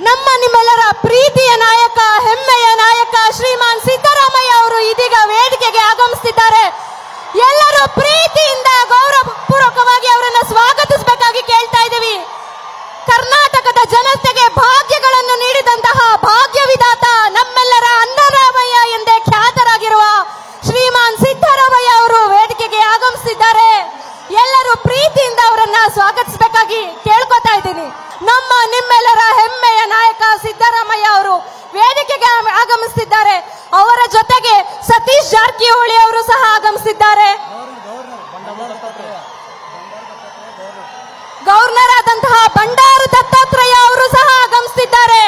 ನಮ್ಮ ನಿಮ್ಮೆಲ್ಲರ ಪ್ರೀತಿಯ ನಾಯಕ ಹೆಮ್ಮೆಯ ನಾಯಕ ಶ್ರೀಮಾನ್ ಸಿದ್ದರಾಮಯ್ಯ ಅವರು ಇದೀಗ ವೇದಿಕೆಗೆ ಆಗಮಿಸುತ್ತಿದ್ದಾರೆ ಎಲ್ಲರೂ ಪ್ರೀತಿಯಿಂದ ಗೌರವ ಪೂರ್ವಕವಾಗಿ ಅವರನ್ನ ಸ್ವಾಗತಿಸಬೇಕಾಗಿ ಕೇಳ್ತಾ ಇದ್ದೀವಿ ಕರ್ನಾಟಕದ ಜನತೆಗೆ ಭಾಗ್ಯಗಳನ್ನು ನೀಡಿದಂತಹ ಭಾಗ್ಯ ವಿಧಾತ ನಮ್ಮೆಲ್ಲರ ಅನ್ನರಾಮಯ್ಯ ಎಂದೇ ಖ್ಯಾತರಾಗಿರುವ ಶ್ರೀಮಾನ್ ಸಿದ್ದರಾಮಯ್ಯ ಅವರು ವೇದಿಕೆಗೆ ಆಗಮಿಸಿದ್ದಾರೆ ಎಲ್ಲರೂ ಪ್ರೀತಿಯಿಂದ ಅವರನ್ನ ಸ್ವಾಗತಿಸಬೇಕಾಗಿ ಕೇಳ್ಕೊತಾ ಇದ್ದೀನಿ ನಮ್ಮ ನಿಮ್ಮೆಲ್ಲರ ಹೆಮ್ಮೆಯ ನಾಯಕ ಸಿದ್ದರಾಮಯ್ಯ ಅವರು ವೇದಿಕೆಗೆ ಆಗ- ಆಗಮಿಸುತ್ತಿದ್ದಾರೆ ಅವರ ಜೊತೆಗೆ ಸತೀಶ್ ಜಾರಕಿಹೊಳಿ ಅವರು ಸಹ ಆಗಮಿಸಿದ್ದಾರೆ ಗವರ್ನರ್ ಆದಂತಹ ಬಂಡಾರು ದತ್ತಾತ್ರೇಯ ಅವರು ಸಹ ಆಗಮಿಸುತ್ತಿದ್ದಾರೆ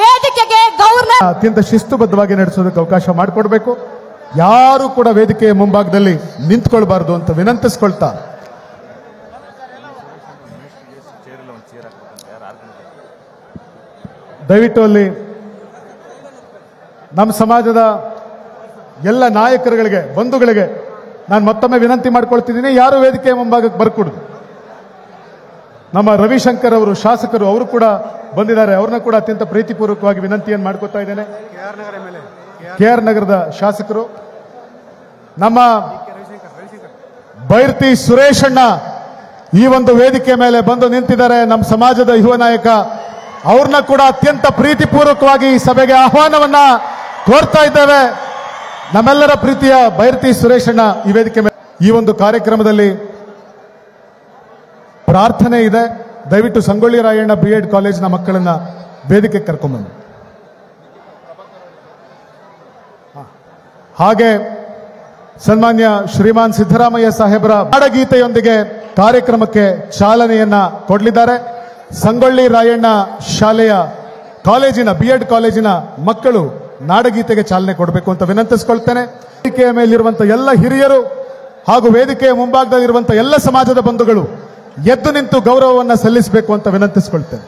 ವೇದಿಕೆಗೆ ಗವರ್ನರ್ ಅತ್ಯಂತ ಶಿಸ್ತುಬದ್ಧವಾಗಿ ನಡೆಸೋದಕ್ಕೆ ಅವಕಾಶ ಮಾಡಿಕೊಡ್ಬೇಕು. ಯಾರು ಕೂಡ ವೇದಿಕೆಯ ಮುಂಭಾಗದಲ್ಲಿ ನಿಂತ್ಕೊಳ್ಬಾರ್ದು ಅಂತ ವಿನಂತಿಸ್ಕೊಳ್ತಾ. ದಯವಿಟ್ಟು ಅಲ್ಲಿ ನಮ್ಮ ಸಮಾಜದ ಎಲ್ಲ ನಾಯಕರುಗಳಿಗೆ, ಬಂಧುಗಳಿಗೆ ನಾನು ಮತ್ತೊಮ್ಮೆ ವಿನಂತಿ ಮಾಡ್ಕೊಳ್ತಿದ್ದೀನಿ, ಯಾರು ವೇದಿಕೆಯ ಮುಂಭಾಗಕ್ಕೆ ಬರ್ಕೊಡುದು. ನಮ್ಮ ರವಿಶಂಕರ್ ಅವರು, ಶಾಸಕರು ಅವರು ಕೂಡ ಬಂದಿದ್ದಾರೆ. ಅವ್ರನ್ನ ಕೂಡ ಅತ್ಯಂತ ಪ್ರೀತಿಪೂರ್ವಕವಾಗಿ ವಿನಂತಿಯನ್ನು ಮಾಡ್ಕೊತಾ ಇದ್ದೇನೆ. ಕೆ ಆರ್ ನಗರದ ಶಾಸಕರು, ನಮ್ಮ ಬೈರ್ತಿ ಸುರೇಶಣ್ಣ ಈ ಒಂದು ವೇದಿಕೆ ಮೇಲೆ ಬಂದು ನಿಂತಿದ್ದಾರೆ. ನಮ್ಮ ಸಮಾಜದ ಯುವ ನಾಯಕ, ಅವ್ರನ್ನ ಕೂಡ ಅತ್ಯಂತ ಪ್ರೀತಿಪೂರ್ವಕವಾಗಿ ಈ ಸಭೆಗೆ ಆಹ್ವಾನವನ್ನ ಕೋರ್ತಾ ಇದ್ದೇವೆ. ನಮ್ಮೆಲ್ಲರ ಪ್ರೀತಿಯ ಬೈರ್ತಿ ಸುರೇಶಣ್ಣ ಈ ವೇದಿಕೆ ಮೇಲೆ ಈ ಒಂದು ಕಾರ್ಯಕ್ರಮದಲ್ಲಿ ಪ್ರಾರ್ಥನೆ ಇದೆ. ದಯವಿಟ್ಟು ಸಂಗೊಳ್ಳಿ ರಾಯಣ್ಣ ಬಿ ಎಡ್ ಕಾಲೇಜಿನ ಮಕ್ಕಳನ್ನ ವೇದಿಕೆ ಕರ್ಕೊಂಬಂದು ಹಾಗೆ ಸನ್ಮಾನ್ಯ ಶ್ರೀಮಾನ್ ಸಿದ್ದರಾಮಯ್ಯ ಸಾಹೇಬರ ನಾಡಗೀತೆಯೊಂದಿಗೆ ಕಾರ್ಯಕ್ರಮಕ್ಕೆ ಚಾಲನೆಯನ್ನ ಕೊಡಲಿದ್ದಾರೆ. ಸಂಗೊಳ್ಳಿ ರಾಯಣ್ಣ ಶಾಲೆಯ ಕಾಲೇಜಿನ ಬಿ ಎಡ್ ಕಾಲೇಜಿನ ಮಕ್ಕಳು ನಾಡಗೀತೆಗೆ ಚಾಲನೆ ಕೊಡಬೇಕು ಅಂತ ವಿನಂತಿಸ್ಕೊಳ್ತೇನೆ. ವೇದಿಕೆಯ ಮೇಲಿರುವಂತಹ ಎಲ್ಲ ಹಿರಿಯರು ಹಾಗೂ ವೇದಿಕೆಯ ಮುಂಭಾಗದಲ್ಲಿರುವಂತಹ ಎಲ್ಲ ಸಮಾಜದ ಬಂಧುಗಳು ಎದ್ದು ನಿಂತು ಗೌರವವನ್ನ ಸಲ್ಲಿಸಬೇಕು ಅಂತ ವಿನಂತಿಸ್ಕೊಳ್ತೇನೆ.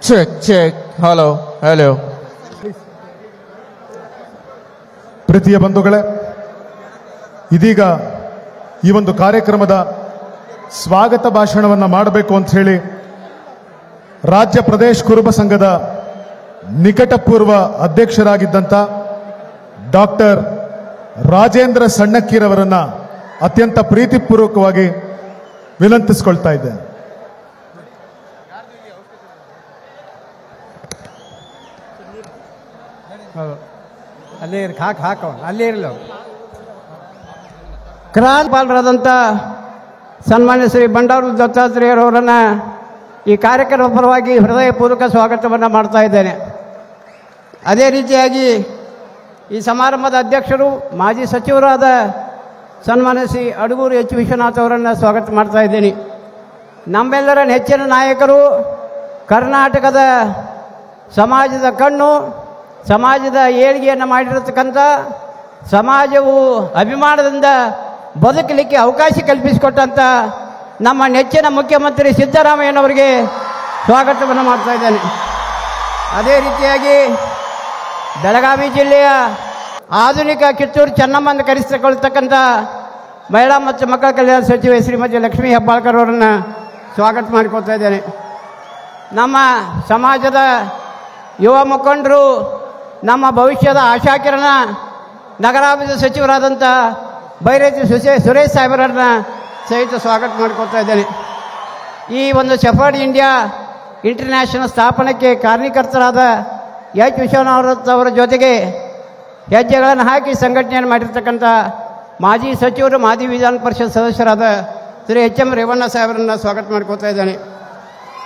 ಚೆಕ್ ಚೆಕ್ ಹಲೋ ಹಲೋ ಪ್ರೀತಿಯ ಬಂಧುಗಳೇ ಇದೀಗ ಈ ಒಂದು ಕಾರ್ಯಕ್ರಮದ ಸ್ವಾಗತ ಭಾಷಣವನ್ನ ಮಾಡಬೇಕು ಅಂತ ಹೇಳಿ ರಾಜ್ಯ ಪ್ರದೇಶ್ ಕುರುಬ ಸಂಘದ ನಿಕಟಪೂರ್ವ ಅಧ್ಯಕ್ಷರಾಗಿದ್ದಂಥ ಡಾಕ್ಟರ್ ರಾಜೇಂದ್ರ ಸಣ್ಣಕ್ಕಿರವರನ್ನ ಅತ್ಯಂತ ಪ್ರೀತಿಪೂರ್ವಕವಾಗಿ ವಿನಂತಿಸ್ಕೊಳ್ತಾ ಇದ್ದೆ. ಅಲ್ಲೇ ಇರ್ ಹಾಕಿ ಹಾಕವ ಅಲ್ಲೇ ಇರಲಿ ಅವ್ರು. ಕ್ರಾಂತಿಪಾಲರಾದಂಥ ಸನ್ಮಾನ್ಯ ಶ್ರೀ ಬಂಡಾರು ದತ್ತಾತ್ರೇಯರವರನ್ನು ಈ ಕಾರ್ಯಕ್ರಮ ಪರವಾಗಿ ಹೃದಯಪೂರ್ವಕ ಸ್ವಾಗತವನ್ನು ಮಾಡ್ತಾ ಇದ್ದೇನೆ. ಅದೇ ರೀತಿಯಾಗಿ ಈ ಸಮಾರಂಭದ ಅಧ್ಯಕ್ಷರು ಮಾಜಿ ಸಚಿವರಾದ ಸನ್ಮಾನ್ಯ ಶ್ರೀ ಅಡಗೂರು ಎಚ್. ವಿಶ್ವನಾಥ್ ಅವರನ್ನು ಸ್ವಾಗತ ಮಾಡ್ತಾ ಇದ್ದೀನಿ. ನಮ್ಮೆಲ್ಲರ ನೆಚ್ಚಿನ ನಾಯಕರು, ಕರ್ನಾಟಕದ ಸಮಾಜದ ಕಣ್ಣು, ಸಮಾಜದ ಏಳಿಗೆಯನ್ನು ಮಾಡಿರತಕ್ಕಂಥ ಸಮಾಜವು ಅಭಿಮಾನದಿಂದ ಬದುಕಲಿಕ್ಕೆ ಅವಕಾಶ ಕಲ್ಪಿಸಿಕೊಟ್ಟಂಥ ನಮ್ಮ ನೆಚ್ಚಿನ ಮುಖ್ಯಮಂತ್ರಿ ಸಿದ್ದರಾಮಯ್ಯನವರಿಗೆ ಸ್ವಾಗತವನ್ನು ಮಾಡ್ತಾ ಇದ್ದೇನೆ. ಅದೇ ರೀತಿಯಾಗಿ ಬೆಳಗಾವಿ ಜಿಲ್ಲೆಯ ಆಧುನಿಕ ಕಿತ್ತೂರು ಚೆನ್ನಮ್ಮ ಕರೆಸಿಕೊಳ್ತಕ್ಕಂಥ ಮಹಿಳಾ ಮತ್ತು ಮಕ್ಕಳ ಕಲ್ಯಾಣ ಸಚಿವೆ ಶ್ರೀಮತಿ ಲಕ್ಷ್ಮೀ ಹೆಬ್ಬಾಳ್ಕರ್ ಅವರನ್ನು ಸ್ವಾಗತ ಮಾಡಿಕೊಳ್ತಾ ಇದ್ದೇನೆ. ನಮ್ಮ ಸಮಾಜದ ಯುವ ಮುಖಂಡರು, ನಮ್ಮ ಭವಿಷ್ಯದ ಆಶಾಕಿರಣ, ನಗರಾಭಿವೃದ್ಧಿ ಸಚಿವರಾದಂಥ ಬೈರೇತಿ ಸುರೇಶ್ ಸಾಹೇಬರನ್ನ ಸಹಿತ ಸ್ವಾಗತ ಮಾಡಿಕೊಳ್ತಾ ಇದ್ದೇನೆ. ಈ ಒಂದು ಶಫರ್ಡ್ ಇಂಡಿಯಾ ಇಂಟರ್ನ್ಯಾಷನಲ್ ಸ್ಥಾಪನೆಗೆ ಕಾರ್ಯಕರ್ತರಾದ ಎಚ್ ವಿಶ್ವನಾಥ್ ಅವರ ಜೊತೆಗೆ ಹೆಜ್ಜೆಗಳನ್ನು ಹಾಕಿ ಸಂಘಟನೆಯನ್ನು ಮಾಡಿರ್ತಕ್ಕಂಥ ಮಾಜಿ ಸಚಿವರು, ಮಾಜಿ ವಿಧಾನ ಪರಿಷತ್ ಸದಸ್ಯರಾದ ಶ್ರೀ ಎಚ್ ಎಂ ರೇವಣ್ಣ ಸಾಹೇಬರನ್ನು ಸ್ವಾಗತ ಮಾಡ್ಕೊತಾ ಇದ್ದೇನೆ.